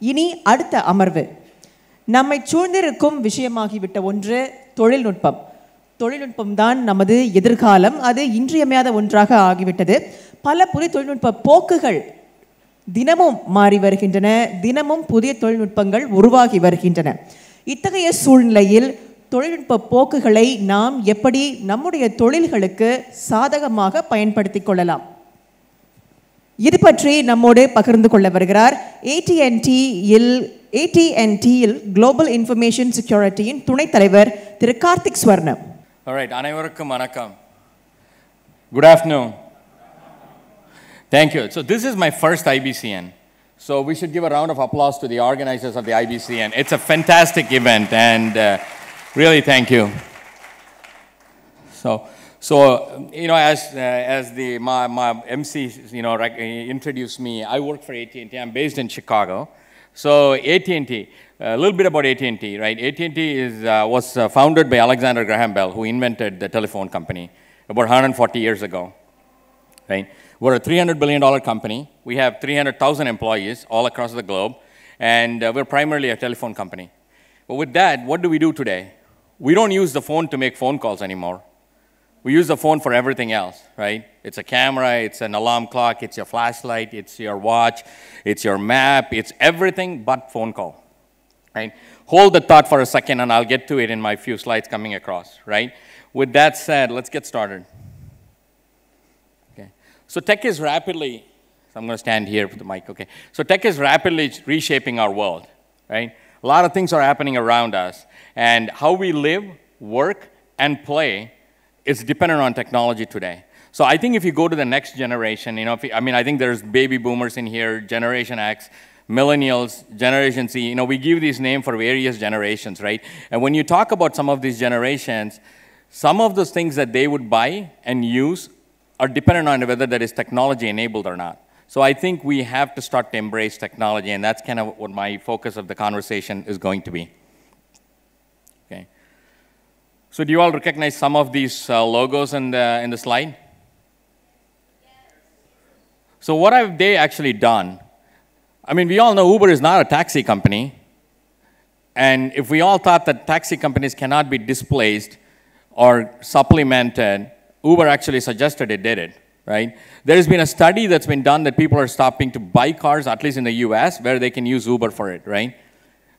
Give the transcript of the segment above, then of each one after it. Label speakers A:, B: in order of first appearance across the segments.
A: இனி அடுத்த அமர்வு. நம்மை சூழ்ந்திருக்கும் விஷயமாகிவிட்ட ஒன்று தொழில்நுட்பம். தொழில்நுட்பம் தான் நமது எதிர்காலம். அது இன்றியமையாத ஒன்றாக ஆகிவிட்டது. பல புதிய தொழில்நுட்ப போக்குகள் தினமும் மாறி வருகின்றன. தினமும் புதிய தொழில்நுட்பங்கள் உருவாகி வருகின்றன. இத்தகைய சூழ்நிலையில் தொழில்நுட்ப போக்குகளை நாம் எப்படி நம்முடைய தொழில்களுக்கு சாதகமாக பயன்படுத்திக் கொள்ளலாம்? இது பற்றி நம்மோடு பகிர்ந்து கொள்ள வருகிறார் ஏடிஎன்டி இல் ஏடிஎன்டியில் குளோபல் இன்ஃபர்மேஷன் செக்யூரிட்டியின் துணைத் தலைவர் திரு கார்த்திக் ஸ்வர்ணம்
B: ரைட் அனைவருக்கும் வணக்கம் good afternoon thank you so this is my first IPCN So we should give a round of applause to the organizers of the IBCN. It's a fantastic event, and uh, really thank you. So so you know, as, uh, as the, my, my MC, you know, introduced me, I work for AT&T. I'm based in Chicago. So AT&T, a little bit about AT&T, right? AT&T is, uh, was uh, founded by Alexander Graham Bell, who invented the telephone company about 140 years ago, right? We're a $300 billion company. We have 300,000 employees all across the globe, and uh, we're primarily a telephone company. But with that, what do we do today? We don't use the phone to make phone calls anymore. We use the phone for everything else, right? It's a camera, it's an alarm clock, it's your flashlight, it's your watch, it's your map, it's everything but phone call, right? Hold the thought for a second and I'll get to it in my few slides coming across, right? With that said, let's get started. Okay. So tech is rapidly, so I'm to stand here with the mic, okay. So tech is rapidly reshaping our world, right? A lot of things are happening around us, and how we live, work, and play is dependent on technology today. So I think if you go to the next generation, you know, if you, I mean, I think there's baby boomers in here, Generation X, millennials, Generation Z, you know, we give these names for various generations, right? And when you talk about some of these generations, some of those things that they would buy and use are dependent on whether that is technology enabled or not. So I think we have to start to embrace technology, and that's kind of what my focus of the conversation is going to be. So do you all recognize some of these uh, logos in the, in the slide? So what have they actually done? I mean, we all know Uber is not a taxi company. And if we all thought that taxi companies cannot be displaced or supplemented, Uber actually suggested it did it, right? There has been a study that's been done that people are stopping to buy cars, at least in the US, where they can use Uber for it, right?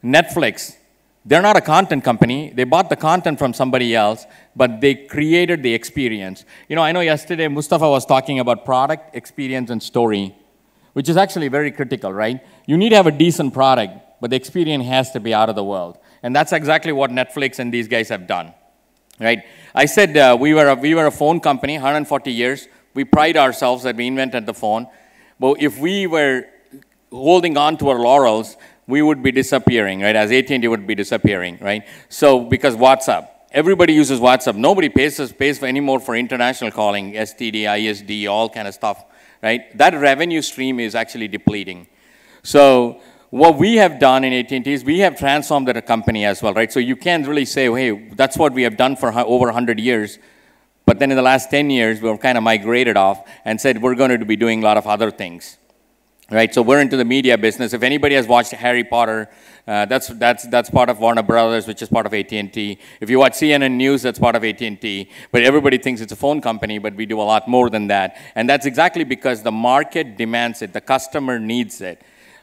B: Netflix, they're not a content company. They bought the content from somebody else, but they created the experience. You know, I know yesterday Mustafa was talking about product, experience, and story, which is actually very critical, right? You need to have a decent product, but the experience has to be out of the world. And that's exactly what Netflix and these guys have done, right? I said uh, we, were a, we were a phone company, 140 years. We pride ourselves that we invented the phone. But if we were holding on to our laurels, we would be disappearing, right? As AT&T would be disappearing, right? So because WhatsApp, everybody uses WhatsApp. Nobody pays us pays for anymore for international calling, STD, ISD, all kind of stuff, right? That revenue stream is actually depleting. So what we have done in AT&T is we have transformed the company as well, right? So you can't really say, hey, that's what we have done for over 100 years. But then in the last 10 years, we've kind of migrated off and said we're going to be doing a lot of other things right? So we're into the media business. If anybody has watched Harry Potter, uh, that's that's that's part of Warner Brothers, which is part of AT&T. If you watch CNN News, that's part of AT&T. But everybody thinks it's a phone company, but we do a lot more than that. And that's exactly because the market demands it, the customer needs it.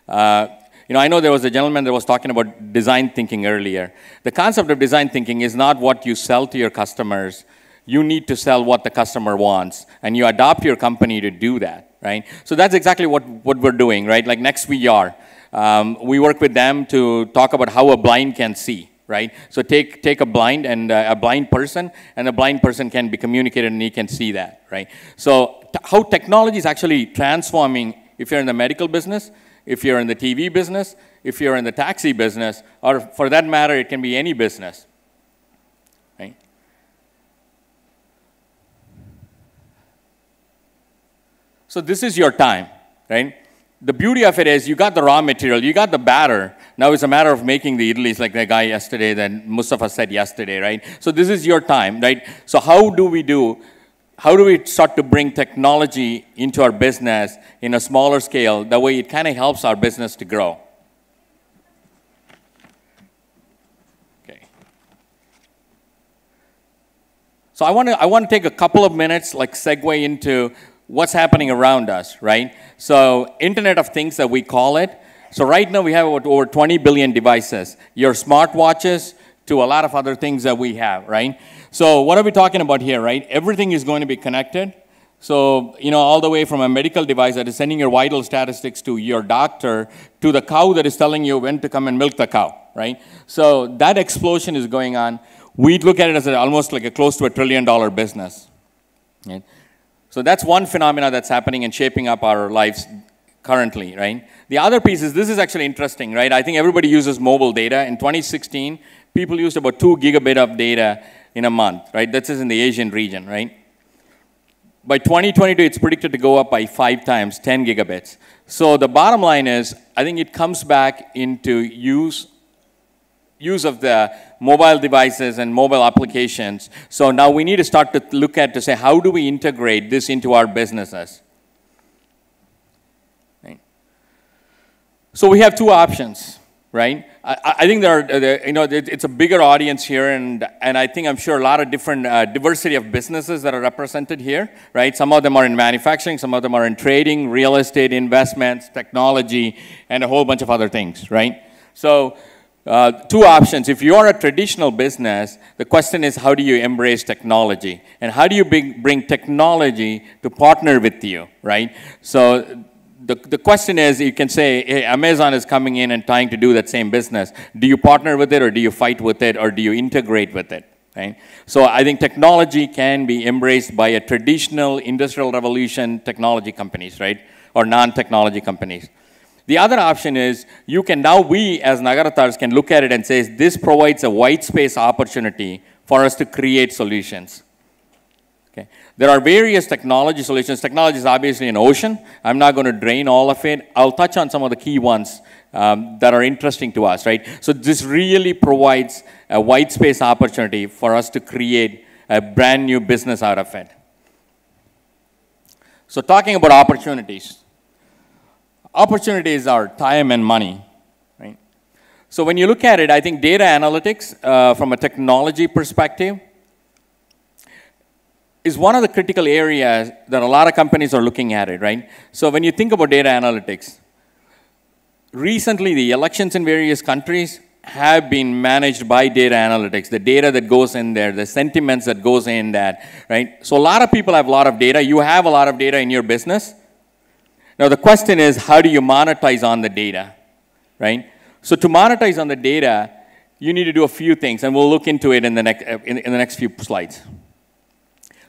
B: Uh, you know, I know there was a gentleman that was talking about design thinking earlier. The concept of design thinking is not what you sell to your customers. You need to sell what the customer wants, and you adopt your company to do that right? So that's exactly what, what we're doing, right? Like NextVR, um, we work with them to talk about how a blind can see, right? So take, take a blind and uh, a blind person, and a blind person can be communicated and he can see that, right? So how technology is actually transforming, if you're in the medical business, if you're in the TV business, if you're in the taxi business, or for that matter, it can be any business, So this is your time, right? The beauty of it is you got the raw material, you got the batter. Now it's a matter of making the idlis like the guy yesterday that Mustafa said yesterday, right? So this is your time, right? So how do we do, how do we start to bring technology into our business in a smaller scale? That way it kind of helps our business to grow. So I want to I want to take a couple of minutes, like segue into what's happening around us, right? So Internet of Things that we call it. So right now we have over 20 billion devices. Your smartwatches to a lot of other things that we have, right? So what are we talking about here, right? Everything is going to be connected. So, you know, all the way from a medical device that is sending your vital statistics to your doctor to the cow that is telling you when to come and milk the cow, right? So that explosion is going on. We look at it as almost like a close to a trillion dollar business. Right? So that's one phenomena that's happening and shaping up our lives currently, right? The other piece is this is actually interesting, right? I think everybody uses mobile data. In 2016, people used about two gigabit of data in a month, right? That's in the Asian region, right? By 2022, it's predicted to go up by five times, 10 gigabits. So the bottom line is, I think it comes back into use, use of the mobile devices and mobile applications. So now we need to start to look at to say, how do we integrate this into our businesses? Right. So we have two options, right? I, I think there are, uh, you know, it's a bigger audience here, and, and I think I'm sure a lot of different uh, diversity of businesses that are represented here, right? Some of them are in manufacturing, some of them are in trading, real estate, investments, technology, and a whole bunch of other things, right? So, uh, two options. If you're a traditional business, the question is how do you embrace technology? And how do you bring, bring technology to partner with you, right? So the, the question is, you can say, hey, Amazon is coming in and trying to do that same business. Do you partner with it or do you fight with it or do you integrate with it? Right? So I think technology can be embraced by a traditional industrial revolution technology companies, right? Or non-technology companies. The other option is you can now, we as Nagarathars can look at it and say, this provides a white space opportunity for us to create solutions. Okay. There are various technology solutions. Technology is obviously an ocean. I'm not going to drain all of it. I'll touch on some of the key ones um, that are interesting to us, right? So this really provides a white space opportunity for us to create a brand new business out of it. So talking about opportunities. Opportunities are time and money, right? So when you look at it, I think data analytics uh, from a technology perspective is one of the critical areas that a lot of companies are looking at it, right? So when you think about data analytics, recently the elections in various countries have been managed by data analytics, the data that goes in there, the sentiments that goes in that, right? So a lot of people have a lot of data. You have a lot of data in your business. Now the question is, how do you monetize on the data, right? So to monetize on the data, you need to do a few things, and we'll look into it in the next, uh, in, in the next few slides.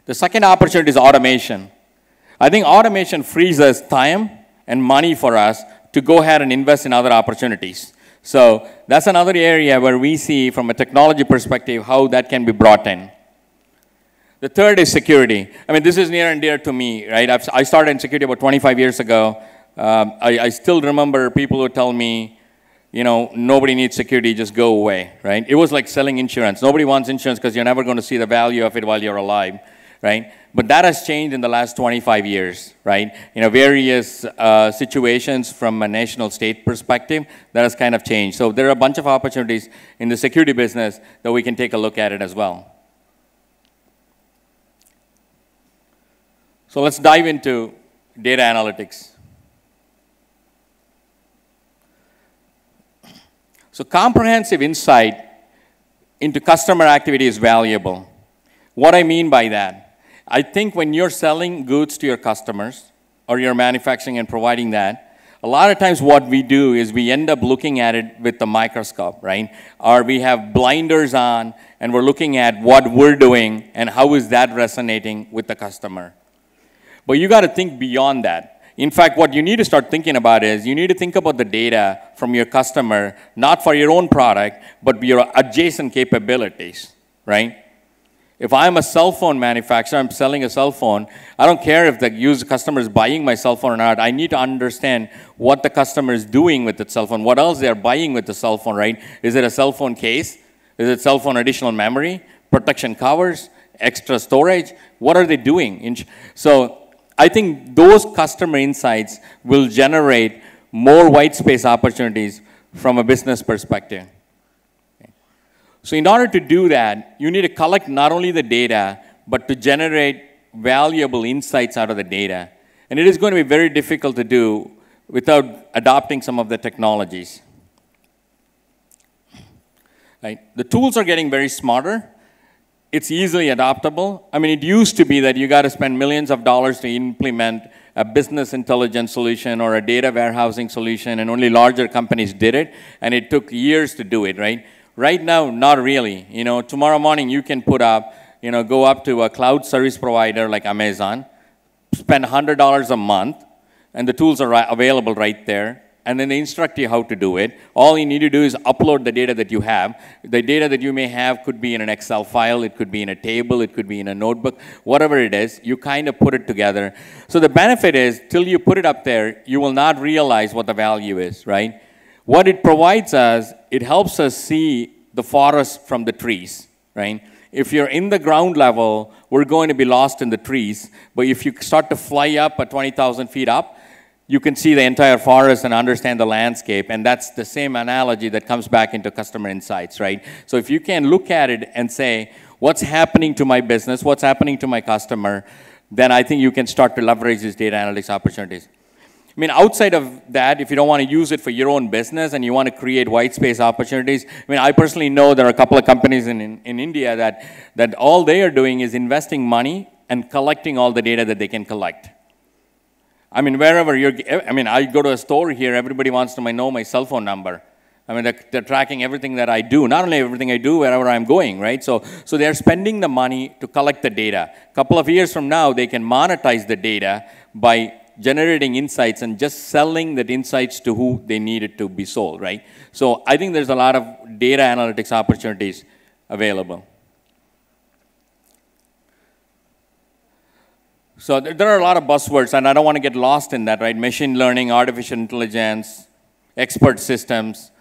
B: The second opportunity is automation. I think automation frees us time and money for us to go ahead and invest in other opportunities. So that's another area where we see from a technology perspective how that can be brought in. The third is security. I mean, this is near and dear to me, right? I've, i started in security about 25 years ago. Um, I, I still remember people who tell me, you know, nobody needs security, just go away, right? It was like selling insurance. Nobody wants insurance because you're never going to see the value of it while you're alive right? But that has changed in the last 25 years, right? You know, various uh, situations from a national state perspective, that has kind of changed. So there are a bunch of opportunities in the security business that we can take a look at it as well. So let's dive into data analytics. So comprehensive insight into customer activity is valuable. What I mean by that, I think when you're selling goods to your customers or you're manufacturing and providing that, a lot of times what we do is we end up looking at it with the microscope, right? Or we have blinders on and we're looking at what we're doing and how is that resonating with the customer. But you got to think beyond that. In fact, what you need to start thinking about is you need to think about the data from your customer, not for your own product, but your adjacent capabilities, right? If I'm a cell phone manufacturer, I'm selling a cell phone, I don't care if the user customer is buying my cell phone or not. I need to understand what the customer is doing with the cell phone, what else they're buying with the cell phone, right? Is it a cell phone case? Is it cell phone additional memory, protection covers, extra storage? What are they doing? So I think those customer insights will generate more white space opportunities from a business perspective. So in order to do that, you need to collect not only the data, but to generate valuable insights out of the data. And it is going to be very difficult to do without adopting some of the technologies. Right? The tools are getting very smarter. It's easily adoptable. I mean, it used to be that you got to spend millions of dollars to implement a business intelligence solution or a data warehousing solution, and only larger companies did it, and it took years to do it, right? Right now, not really. You know, tomorrow morning you can put up, you know, go up to a cloud service provider like Amazon, spend $100 a month, and the tools are available right there. And then they instruct you how to do it. All you need to do is upload the data that you have. The data that you may have could be in an Excel file, it could be in a table, it could be in a notebook, whatever it is, you kind of put it together. So the benefit is, till you put it up there, you will not realize what the value is, right? What it provides us, it helps us see the forest from the trees, right? If you're in the ground level, we're going to be lost in the trees. But if you start to fly up at 20,000 feet up, you can see the entire forest and understand the landscape. And that's the same analogy that comes back into customer insights, right? So if you can look at it and say, what's happening to my business, what's happening to my customer, then I think you can start to leverage these data analytics opportunities. I mean, outside of that, if you don't want to use it for your own business and you want to create white space opportunities, I mean, I personally know there are a couple of companies in, in, in India that, that all they are doing is investing money and collecting all the data that they can collect. I mean, wherever you're, I mean, I go to a store here, everybody wants to know my cell phone number. I mean, they're, they're, tracking everything that I do, not only everything I do, wherever I'm going, right? So, so they're spending the money to collect the data. A couple of years from now, they can monetize the data by generating insights and just selling that insights to who they need it to be sold, right? So I think there's a lot of data analytics opportunities available. So there are a lot of buzzwords, and I don't want to get lost in that, right? Machine learning, artificial intelligence, expert systems.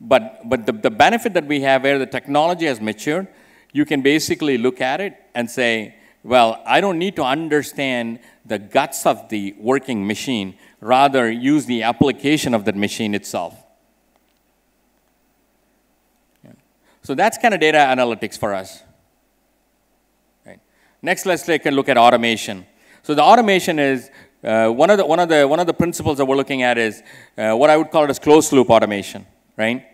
B: But, but the, the benefit that we have where the technology has matured, you can basically look at it and say, well, I don't need to understand the guts of the working machine, rather use the application of that machine itself. Yeah. So that's kind of data analytics for us. Next, let's take a look at automation. So the automation is uh, one, of the, one, of the, one of the principles that we're looking at is uh, what I would call it as closed loop automation, right?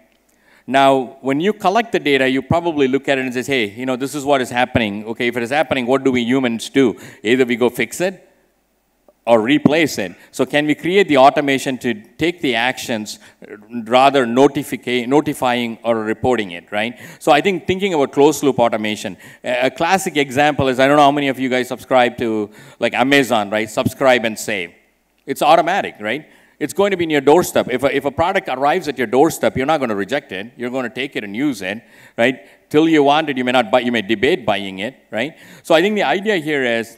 B: Now, when you collect the data, you probably look at it and say, hey, you know, this is what is happening. Okay, if it is happening, what do we humans do? Either we go fix it or replace it. So can we create the automation to take the actions rather notifying or reporting it, right? So I think thinking about closed loop automation, a classic example is, I don't know how many of you guys subscribe to like Amazon, right? Subscribe and save. It's automatic, right? It's going to be in your doorstep. If a, if a product arrives at your doorstep, you're not going to reject it. You're going to take it and use it, right? Till you want it, you may not buy, you may debate buying it, right? So I think the idea here is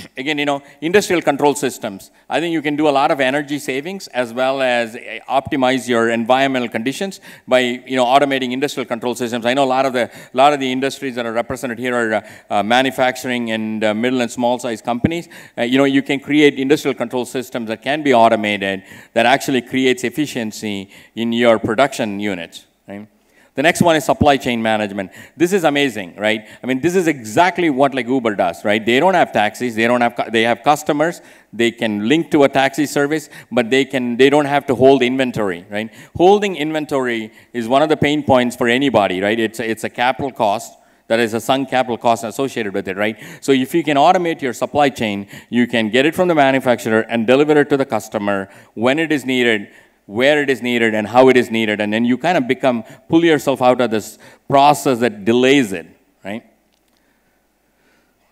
B: again, you know, industrial control systems. I think you can do a lot of energy savings as well as eh, optimize your environmental conditions by, you know, automating industrial control systems. I know a lot of the, lot of the industries that are represented here are uh, manufacturing and uh, middle and small size companies. Uh, you know, you can create industrial control systems that can be automated that actually creates efficiency in your production units, right? The next one is supply chain management. This is amazing, right? I mean, this is exactly what like Uber does, right? They don't have taxis, they don't have, they have customers, they can link to a taxi service, but they can, they don't have to hold inventory, right? Holding inventory is one of the pain points for anybody, right? It's a, it's a capital cost. That is a sunk capital cost associated with it, right? So if you can automate your supply chain, you can get it from the manufacturer and deliver it to the customer when it is needed where it is needed and how it is needed, and then you kind of become, pull yourself out of this process that delays it, right?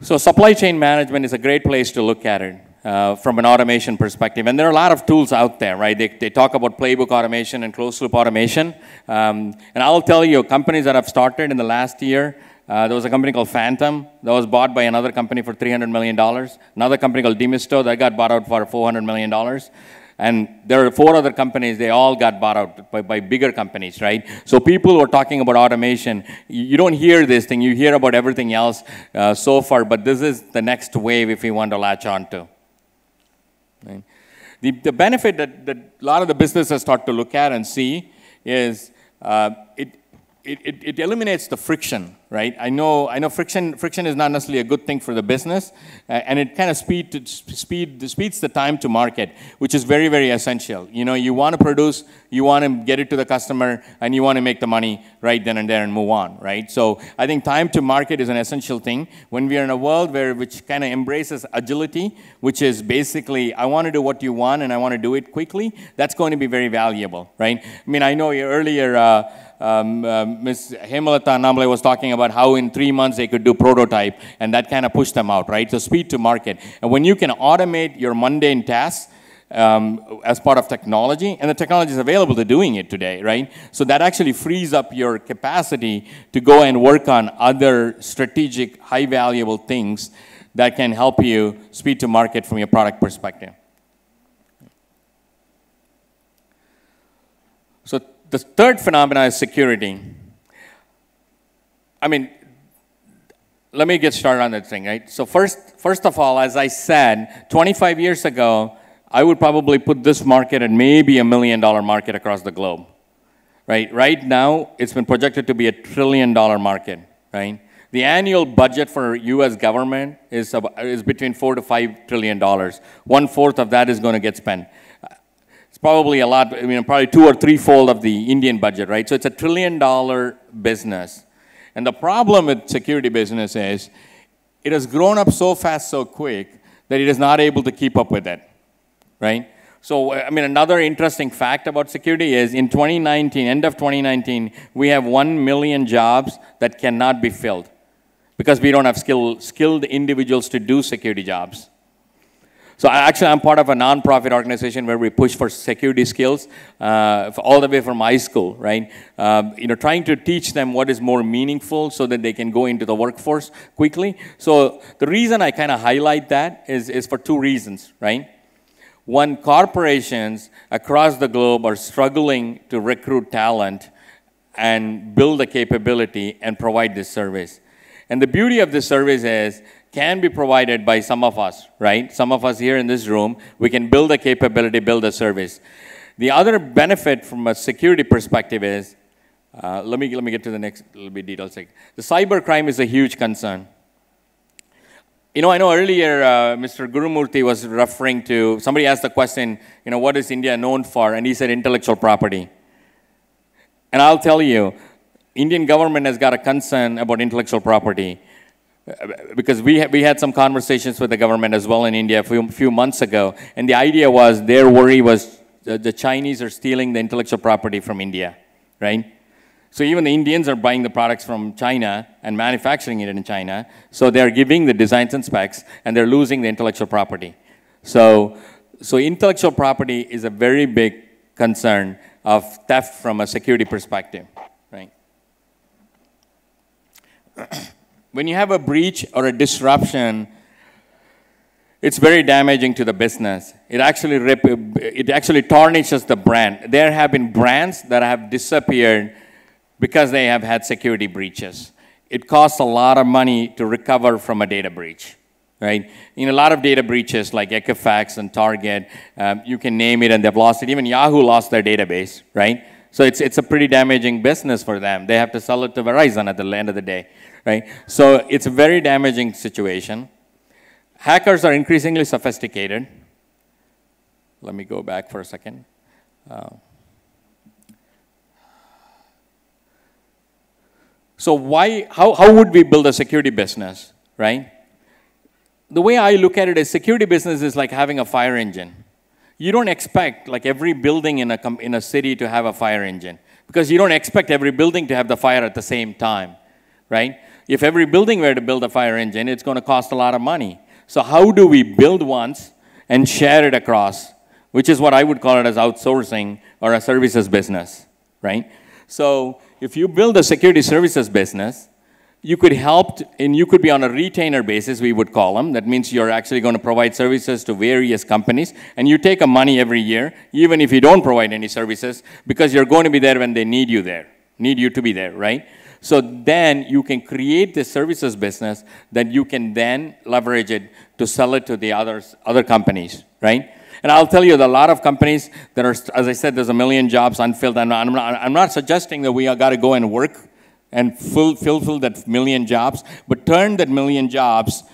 B: So supply chain management is a great place to look at it. Uh, from an automation perspective. And there are a lot of tools out there, right? They, they talk about playbook automation and closed loop automation. Um, and I'll tell you, companies that have started in the last year, uh, there was a company called Phantom that was bought by another company for $300 million. Another company called Demisto that got bought out for $400 million. And there are four other companies, they all got bought out by, by bigger companies, right? So people who are talking about automation, you don't hear this thing, you hear about everything else uh, so far, but this is the next wave if we want to latch on to. Right? The, the benefit that, that a lot of the businesses start to look at and see is uh, it, it, it eliminates the friction right? I know, I know friction, friction is not necessarily a good thing for the business, uh, and it kind of speed, speed, speeds the time to market, which is very, very essential. You know, you want to produce, you want to get it to the customer, and you want to make the money right then and there and move on, right? So I think time to market is an essential thing. When we are in a world where, which kind of embraces agility, which is basically, I want to do what you want and I want to do it quickly, that's going to be very valuable, right? I mean, I know earlier, uh, um, uh, Ms. Hemalatha Annamalai was talking about how in three months they could do prototype, and that kind of pushed them out, right? So speed to market. And when you can automate your mundane tasks, um, as part of technology, and the technology is available to doing it today, right? So that actually frees up your capacity to go and work on other strategic, high valuable things that can help you speed to market from your product perspective. So the third phenomenon is security. I mean, let me get started on that thing, right? So first, first of all, as I said, 25 years ago, I would probably put this market at maybe a million dollar market across the globe, right? Right now, it's been projected to be a trillion dollar market, right? The annual budget for U.S. government is, is between four to five trillion dollars. One fourth of that is going to get spent. It's probably a lot, I mean, probably two or three-fold of the Indian budget, right? So it's a trillion-dollar business. And the problem with security business is it has grown up so fast, so quick, that it is not able to keep up with it, right? So, I mean, another interesting fact about security is in 2019, end of 2019, we have 1 million jobs that cannot be filled because we don't have skill, skilled individuals to do security jobs. So actually, I'm part of a nonprofit organization where we push for security skills uh, all the way from high school, right? Um, you know, trying to teach them what is more meaningful so that they can go into the workforce quickly. So the reason I kind of highlight that is, is for two reasons, right? One, corporations across the globe are struggling to recruit talent and build the capability and provide this service. And the beauty of this service is can be provided by some of us, right? Some of us here in this room, we can build a capability, build a service. The other benefit from a security perspective is, uh, let, me, let me get to the next little bit details. The cyber crime is a huge concern. You know, I know earlier uh, Mr. Gurumurthy was referring to, somebody asked the question, you know, what is India known for? And he said intellectual property. And I'll tell you, Indian government has got a concern about intellectual property because we, ha- we had some conversations with the government as well in India a few, few months ago, and the idea was their worry was the, the Chinese are stealing the intellectual property from India, right? So even the Indians are buying the products from China and manufacturing it in China, so they're giving the designs and specs, and they're losing the intellectual property. So, so intellectual property is a very big concern of theft from a security perspective, right? When you have a breach or a disruption, it's very damaging to the business. It actually, rip, it actually tarnishes the brand. There have been brands that have disappeared because they have had security breaches. It costs a lot of money to recover from a data breach, right? In a lot of data breaches like Equifax and Target, um, you can name it and they've lost it. Even Yahoo lost their database, right? So it's, it's a pretty damaging business for them. They have to sell it to Verizon at the end of the day right? So it's a very damaging situation. Hackers are increasingly sophisticated. Let me go back for a second. Uh, so why, how, how would we build a security business, right? The way I look at it is security business is like having a fire engine. You don't expect like every building in a, in a city to have a fire engine because you don't expect every building to have the fire at the same time, right? If every building were to build a fire engine, it's going to cost a lot of money. So, how do we build once and share it across? Which is what I would call it as outsourcing or a services business, right? So, if you build a security services business, you could help, and you could be on a retainer basis, we would call them. That means you're actually going to provide services to various companies, and you take a money every year, even if you don't provide any services, because you're going to be there when they need you there, need you to be there, right? So then you can create the services business that you can then leverage it to sell it to the others, other companies, right? And I'll tell you that a lot of companies that are, as I said, there's a million jobs unfilled. I'm not, I'm not, I'm not suggesting that we got to go and work and full, fulfill that million jobs, but turn that million jobs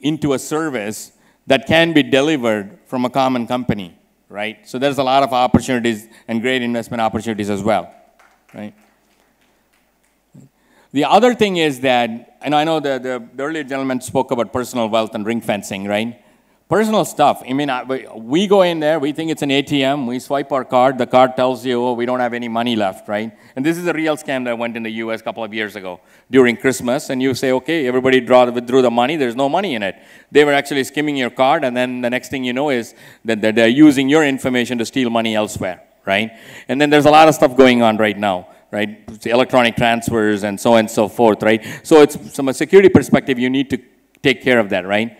B: into a service that can be delivered from a common company, right? So there's a lot of opportunities and great investment opportunities as well, right? The other thing is that, and I know the, the, the earlier gentleman spoke about personal wealth and ring fencing, right? Personal stuff. I mean, I, we- go in there, we think it's an ATM, we swipe our card, the card tells you, oh, we don't have any money left, right? And this is a real scam that went in the US a couple of years ago during Christmas, and you say, okay, everybody draw, withdrew the money, there's no money in it. They were actually skimming your card, and then the next thing you know is that they're using your information to steal money elsewhere, right? And then there's a lot of stuff going on right now right? Electronic transfers and so on and so forth, right? So it's from a security perspective, you need to take care of that, right?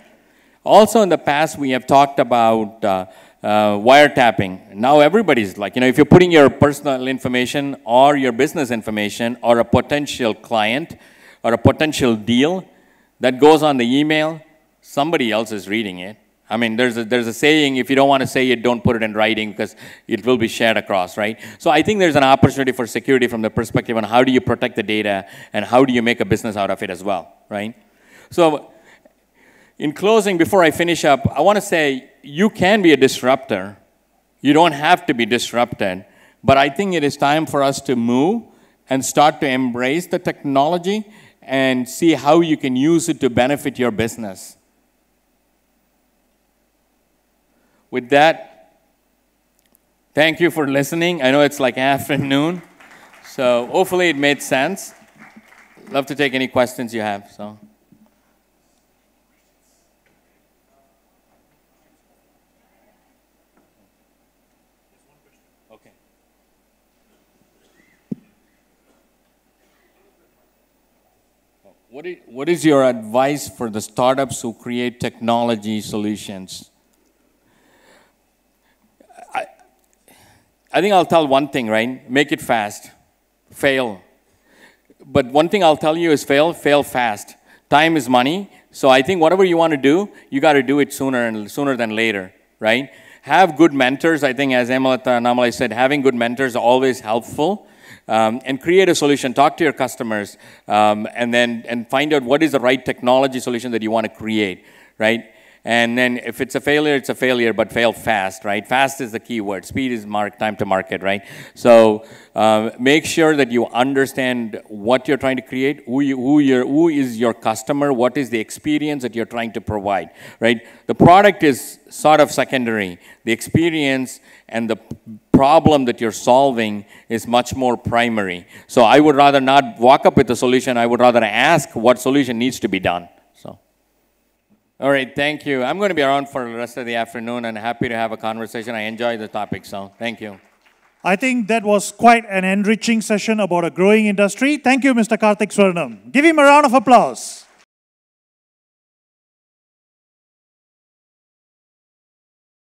B: Also, in the past, we have talked about uh, uh, wiretapping. Now everybody's like, you know, if you're putting your personal information or your business information or a potential client or a potential deal that goes on the email, somebody else is reading it. I mean, there's a, there's a saying, if you don't want to say it, don't put it in writing because it will be shared across, right? So I think there's an opportunity for security from the perspective on how do you protect the data and how do you make a business out of it as well, right? So in closing, before I finish up, I want to say you can be a disruptor. You don't have to be disrupted. But I think it is time for us to move and start to embrace the technology and see how you can use it to benefit your business. With that, thank you for listening. I know it's like afternoon, so hopefully it made sense. Love to take any questions you have. So. What is your advice for the startups who create technology solutions? I think I'll tell one thing, right? Make it fast. Fail. But one thing I'll tell you is fail, fail fast. Time is money. So I think whatever you want to do, you got to do it sooner and sooner than later, right? Have good mentors. I think as Hemalatha Annamalai said, having good mentors is always helpful. Um, and create a solution. Talk to your customers, um, and then and find out what is the right technology solution that you want to create, right? And then if it's a failure, it's a failure, but fail fast, right? Fast is the key word. Speed is mark, time to market, right? So uh, make sure that you understand what you're trying to create, who, you, who, who is your customer, what is the experience that you're trying to provide, right? The product is sort of secondary. The experience and the problem that you're solving is much more primary. So I would rather not walk up with a solution. I would rather ask what solution needs to be done. All right, thank you. I'm going to be around for the rest of the afternoon and happy to have a conversation. I enjoy the topic, so thank you.
C: I think that was quite an enriching session about a growing industry. Thank you, Mr. Karthik Swarnam. Give him a round of applause.